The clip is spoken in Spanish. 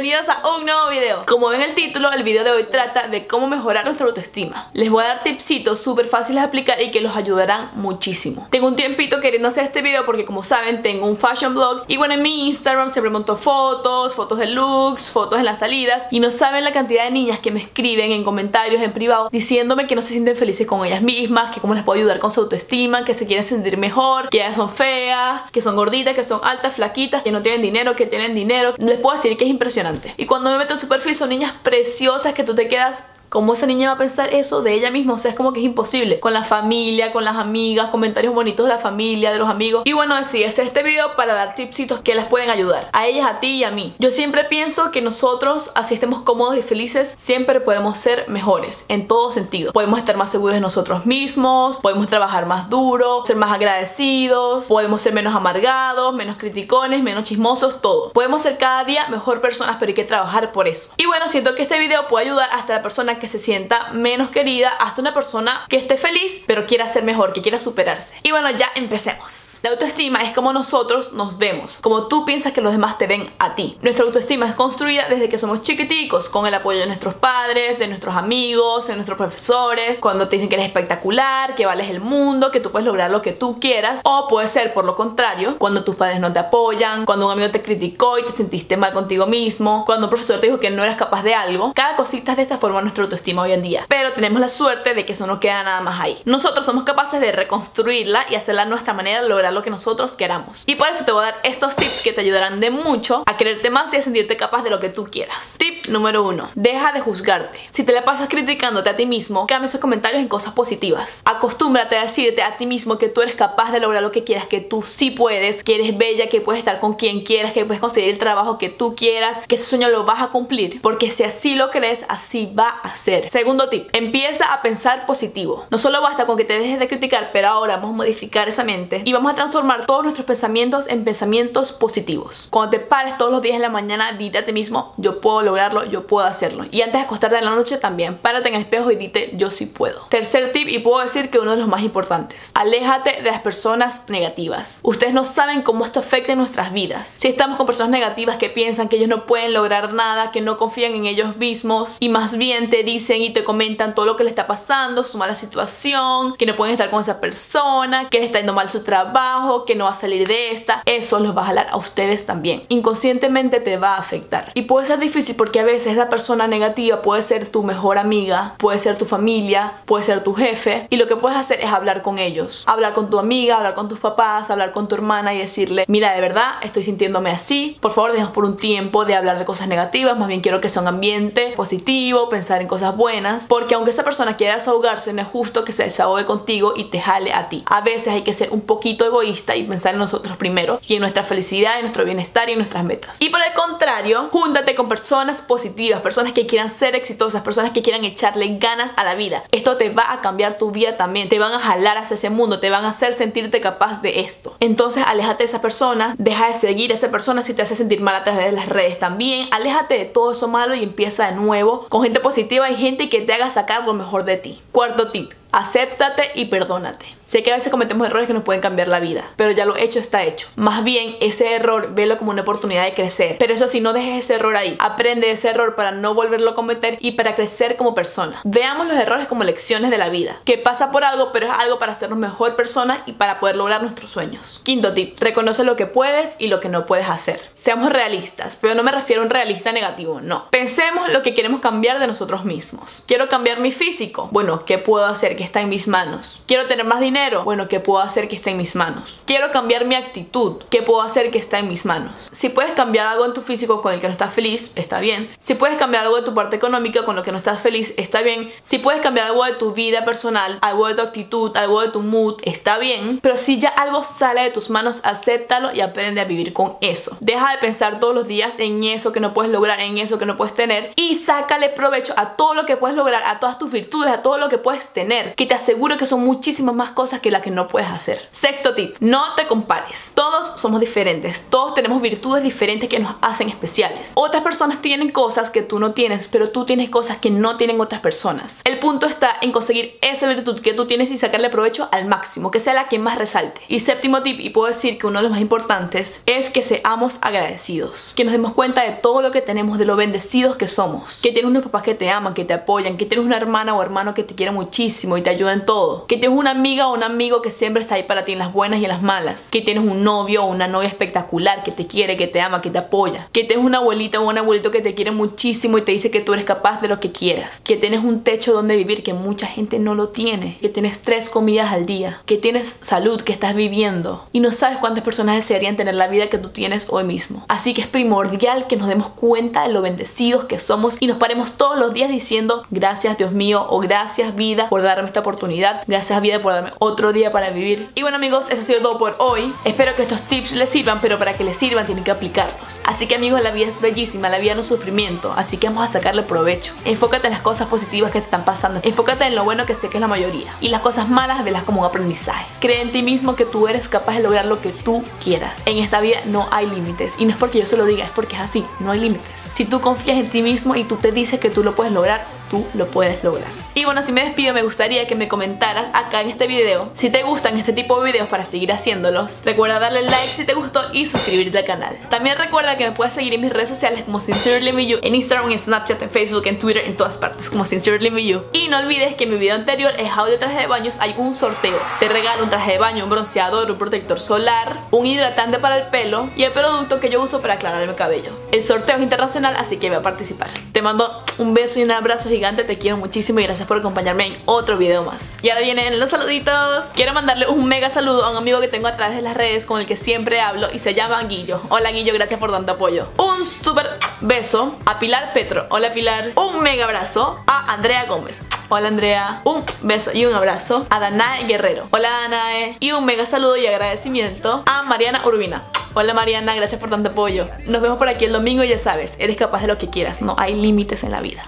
bienvenidos a un nuevo video. Como ven el título, el video de hoy trata de cómo mejorar nuestra autoestima. Les voy a dar tipsitos súper fáciles de aplicar y que los ayudarán muchísimo. Tengo un tiempito queriendo hacer este video porque como saben tengo un fashion blog. Y bueno en mi Instagram siempre monto fotos, fotos de looks, fotos en las salidas. Y no saben la cantidad de niñas que me escriben en comentarios, en privado Diciéndome que no se sienten felices con ellas mismas Que cómo les puedo ayudar con su autoestima, que se quieren sentir mejor Que ellas son feas, que son gorditas, que son altas, flaquitas Que no tienen dinero, que tienen dinero. Les puedo decir que impresionante. Y cuando me meto en su perfil son niñas preciosas que tú te quedas ¿Cómo esa niña va a pensar eso de ella misma? O sea, es como que es imposible. Con la familia, con las amigas, comentarios bonitos de la familia, de los amigos. Y bueno, decidí hacer este video para dar tipsitos que las pueden ayudar. A ellas, a ti y a mí. Yo siempre pienso que nosotros, así estemos cómodos y felices, siempre podemos ser mejores. En todo sentido. Podemos estar más seguros de nosotros mismos. Podemos trabajar más duro. Ser más agradecidos. Podemos ser menos amargados, menos criticones, menos chismosos, todo. Podemos ser cada día mejor personas, pero hay que trabajar por eso. Y bueno, siento que este video puede ayudar hasta la persona que se sienta menos querida hasta una persona que esté feliz pero quiera ser mejor, que quiera superarse. Y bueno, ya empecemos. La autoestima es como nosotros nos vemos, como tú piensas que los demás te ven a ti. Nuestra autoestima es construida desde que somos chiquiticos, con el apoyo de nuestros padres, de nuestros amigos, de nuestros profesores, cuando te dicen que eres espectacular, que vales el mundo, que tú puedes lograr lo que tú quieras, o puede ser por lo contrario, cuando tus padres no te apoyan, cuando un amigo te criticó y te sentiste mal contigo mismo, cuando un profesor te dijo que no eras capaz de algo. Cada cosita es de esta forma nuestra autoestima hoy en día. Pero tenemos la suerte de que eso no queda nada más ahí. Nosotros somos capaces de reconstruirla y hacerla a nuestra manera, lograr lo que nosotros queramos. Y por eso te voy a dar estos tips que te ayudarán de mucho a quererte más y a sentirte capaz de lo que tú quieras. Tip número uno. Deja de juzgarte. Si te la pasas criticándote a ti mismo, cambia esos comentarios en cosas positivas. Acostúmbrate a decirte a ti mismo que tú eres capaz de lograr lo que quieras, que tú sí puedes, que eres bella, que puedes estar con quien quieras, que puedes conseguir el trabajo que tú quieras, que ese sueño lo vas a cumplir. Porque si así lo crees, así va a ser. Segundo tip, empieza a pensar positivo. No solo basta con que te dejes de criticar, pero ahora vamos a modificar esa mente y vamos a transformar todos nuestros pensamientos en pensamientos positivos. Cuando te pares todos los días en la mañana, dite a ti mismo, yo puedo lograrlo, yo puedo hacerlo. Y antes de acostarte en la noche también, párate en el espejo y dite, yo sí puedo. Tercer tip, y puedo decir que uno de los más importantes, aléjate de las personas negativas. Ustedes no saben cómo esto afecta en nuestras vidas. Si estamos con personas negativas que piensan que ellos no pueden lograr nada, que no confían en ellos mismos y más bien te dicen y te comentan todo lo que le está pasando, su mala situación, que no pueden estar con esa persona, que le está yendo mal su trabajo, que no va a salir de esta, eso los va a jalar a ustedes también. Inconscientemente te va a afectar. Y puede ser difícil porque a veces esa persona negativa puede ser tu mejor amiga, puede ser tu familia, puede ser tu jefe, y lo que puedes hacer es hablar con ellos. Hablar con tu amiga, hablar con tus papás, hablar con tu hermana y decirle, mira, de verdad, estoy sintiéndome así, por favor, dejemos por un tiempo de hablar de cosas negativas, más bien quiero que sea un ambiente positivo, pensar en cosas buenas, porque aunque esa persona quiera desahogarse, no es justo que se desahogue contigo y te jale a ti. A veces hay que ser un poquito egoísta y pensar en nosotros primero y en nuestra felicidad, en nuestro bienestar y en nuestras metas. Y por el contrario, júntate con personas positivas, personas que quieran ser exitosas, personas que quieran echarle ganas a la vida. Esto te va a cambiar tu vida también, te van a jalar hacia ese mundo, te van a hacer sentirte capaz de esto. Entonces, aléjate de esa persona, deja de seguir a esa persona si te hace sentir mal a través de las redes también. Aléjate de todo eso malo y empieza de nuevo con gente positiva y gente que te haga sacar lo mejor de ti. Cuarto tip, acéptate y perdónate. Sé que a veces cometemos errores que nos pueden cambiar la vida, pero ya lo hecho está hecho. Más bien, ese error, velo como una oportunidad de crecer. Pero eso sí, no dejes ese error ahí. Aprende ese error para no volverlo a cometer y para crecer como persona. Veamos los errores como lecciones de la vida. Que pasa por algo, pero es algo para hacernos mejor persona y para poder lograr nuestros sueños. Quinto tip, reconoce lo que puedes y lo que no puedes hacer. Seamos realistas, pero no me refiero a un realista negativo, no. Pensemos lo que queremos cambiar de nosotros mismos. Quiero cambiar mi físico. Bueno, ¿qué puedo hacer que está en mis manos? Quiero tener más dinero bueno, ¿qué puedo hacer que esté en mis manos? Quiero cambiar mi actitud, ¿qué puedo hacer que está en mis manos? Si puedes cambiar algo en tu físico con el que no estás feliz, está bien. Si puedes cambiar algo de tu parte económica con lo que no estás feliz, está bien. Si puedes cambiar algo de tu vida personal, algo de tu actitud, algo de tu mood, está bien. Pero si ya algo sale de tus manos, acéptalo y aprende a vivir con eso. Deja de pensar todos los días en eso que no puedes lograr, en eso que no puedes tener y sácale provecho a todo lo que puedes lograr, a todas tus virtudes, a todo lo que puedes tener. Que te aseguro que son muchísimas más cosas que las que no puedes hacer. Sexto tip, no te compares. Todos somos diferentes, todos tenemos virtudes diferentes que nos hacen especiales. Otras personas tienen cosas que tú no tienes, pero tú tienes cosas que no tienen otras personas. El punto está en conseguir esa virtud que tú tienes y sacarle provecho al máximo, que sea la que más resalte. Y séptimo tip, y puedo decir que uno de los más importantes, es que seamos agradecidos. Que nos demos cuenta de todo lo que tenemos, de lo bendecidos que somos. Que tienes unos papás que te aman, que te apoyan, que tienes una hermana o hermano que te quiere muchísimo y te ayuda en todo. Que tienes una amiga o un amigo que siempre está ahí para ti en las buenas y en las malas. Que tienes un novio o una novia espectacular que te quiere, que te ama, que te apoya. Que tienes una abuelita o un abuelito que te quiere muchísimo y te dice que tú eres capaz de lo que quieras. Que tienes un techo donde vivir que mucha gente no lo tiene. Que tienes tres comidas al día. Que tienes salud, que estás viviendo. Y no sabes cuántas personas desearían tener la vida que tú tienes hoy mismo. Así que es primordial que nos demos cuenta de lo bendecidos que somos y nos paremos todos los días diciendo gracias Dios mío o gracias vida por darme esta oportunidad. Gracias vida por darme otro día para vivir. Y bueno amigos, eso ha sido todo por hoy. Espero que estos tips les sirvan, pero para que les sirvan tienen que aplicarlos. Así que amigos, la vida es bellísima, la vida no es sufrimiento, así que vamos a sacarle provecho. Enfócate en las cosas positivas que te están pasando. Enfócate en lo bueno que sé que es la mayoría. Y las cosas malas velas como un aprendizaje. Cree en ti mismo que tú eres capaz de lograr lo que tú quieras. En esta vida no hay límites. Y no es porque yo se lo diga, es porque es así, no hay límites. Si tú confías en ti mismo y tú te dices que tú lo puedes lograr, tú lo puedes lograr. Y bueno, si me despido, me gustaría que me comentaras acá en este video si te gustan este tipo de videos para seguir haciéndolos. Recuerda darle like si te gustó y suscribirte al canal. También recuerda que me puedes seguir en mis redes sociales como Sincerely Me You, en Instagram, en Snapchat, en Facebook, en Twitter, en todas partes como Sincerely Me You. Y no olvides que en mi video anterior es audio traje de baños, hay un sorteo. Te regalo un traje de baño, un bronceador, un protector solar, un hidratante para el pelo y el producto que yo uso para aclarar el cabello. El sorteo es internacional, así que voy a participar. Te mando un beso y un abrazo gigante, te quiero muchísimo y gracias por acompañarme en otro video más. Y ahora vienen los saluditos. Quiero mandarle un mega saludo a un amigo que tengo a través de las redes con el que siempre hablo y se llama Guillo. Hola Guillo, gracias por tanto apoyo. Un súper beso a Pilar Petro. Hola Pilar. Un mega abrazo a Andrea Gómez. Hola Andrea. Un beso y un abrazo a Danae Guerrero. Hola Danae. Y un mega saludo y agradecimiento a Mariana Urbina. Hola Mariana, gracias por tanto apoyo. Nos vemos por aquí el domingo y ya sabes, eres capaz de lo que quieras, no hay límites en la vida.